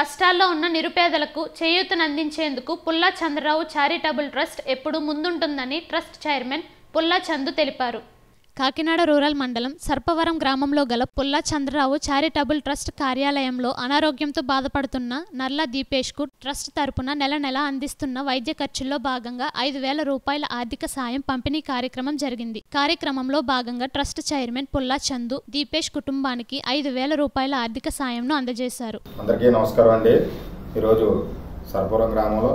కష్టాల్లో ఉన్న నిరుపేదలకు చేయూతనందించేందుకు పుల్లా చంద్రరావు చారిటబుల్ ట్రస్ట్ ఎప్పుడూ ముందుంటుందని ట్రస్ట్ చైర్మన్ పుల్లా చందు తెలిపారు. కాకినాడ రూరల్ మండలం సర్పవరం గ్రామంలో గల పుల్లా చంద్రరావు చారిటబుల్ ట్రస్ట్ కార్యాలయంలో అనారోగ్యంతో బాధపడుతున్న నర్ల దీపేష్కు ట్రస్ట్ తరపున నెల నెల అందిస్తున్న వైద్య ఖర్చుల్లో భాగంగా ఐదు వేల రూపాయల ఆర్థిక సాయం పంపిణీ కార్యక్రమం జరిగింది. కార్యక్రమంలో భాగంగా ట్రస్ట్ చైర్మన్ పుల్లా చందు దీపేష్ కుటుంబానికి ఐదు వేల రూపాయల ఆర్థిక సాయంను అందజేశారు. అందరికీ నమస్కారం అండి. ఈరోజు సర్పురం గ్రామంలో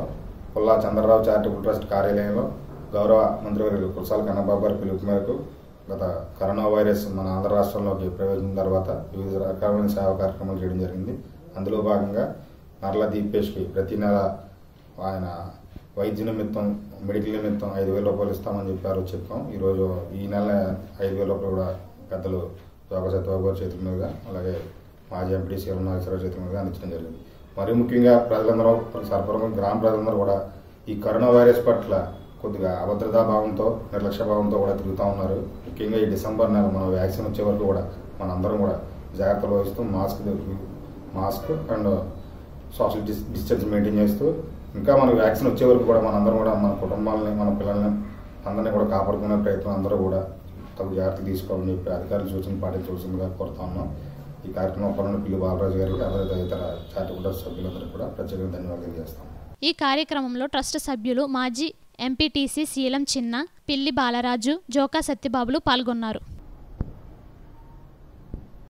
పుల్లా చంద్రరావు చారిటబుల్ ట్రస్ట్ కార్యాలయంలో గౌరవ మంత్రివర్యులు కురసాల కన్నబాబు గారి పిలుపు మేరకు గత కరోనా వైరస్ మన ఆంధ్ర రాష్ట్రంలోకి ప్రవేశించిన తర్వాత వివిధ రకాలైన సేవా కార్యక్రమాలు చేయడం జరిగింది. అందులో భాగంగా నర్ల దీపేష్కి ప్రతి నెల ఆయన వైద్య నిమిత్తం మెడికల్ నిమిత్తం ఐదు వేల రూపాయలు ఇస్తామని చెప్పారు చెప్పాం. ఈరోజు ఈ నెల ఐదు వేల రూపాయలు కూడా పెద్దలు యోగ సత్యబాబు గారి చేతుల మీదుగా అలాగే మాజీ ఎంపీ సీఎం నాగేశ్వరరావు చేతుల మీదుగా అందించడం జరిగింది. మరీ ముఖ్యంగా ప్రజలందరూ సరఫరా గ్రామ ప్రజలందరూ కూడా ఈ కరోనా వైరస్ పట్ల కొద్దిగా అభద్రతా భావంతో నిర్లక్ష్య భావంతో కూడా తిరుగుతూ ఉన్నారు. ముఖ్యంగా ఈ డిసెంబర్ నెల మనం వ్యాక్సిన్ వచ్చే వరకు కూడా మనందరం కూడా జాగ్రత్తలు వహిస్తూ mask mask and social dis distance maintain చేస్తూ ఇంకా మనకు వ్యాక్సిన్ వచ్చే వరకు కూడా మనందరం కూడా మన కుటుంబాలని మన పిల్లల్ని అందరినీ కూడా కాపాడుకునే ప్రయత్నం అందరూ కూడా తగు జాగ్రత్త తీసుకోవాలని చెప్పి అధికారులు సూచన పాటించవలసిందిగా కోరుతా ఉన్నాం. ఈ కార్యక్రమం పనులు పిల్లి బాలరాజు గారికి అలాగే తదితర చారిటబుల్ సభ్యులందరికీ కూడా ప్రత్యేకంగా ధన్యవాదాలు చేస్తాం ఈ కార్యక్రమంలో ట్రస్ట్ సభ్యులు మాజీ ఎంపీటీసీ శీలం చిన్న పిల్లి బాలరాజు జోకా సత్యబాబులు పాల్గొన్నారు.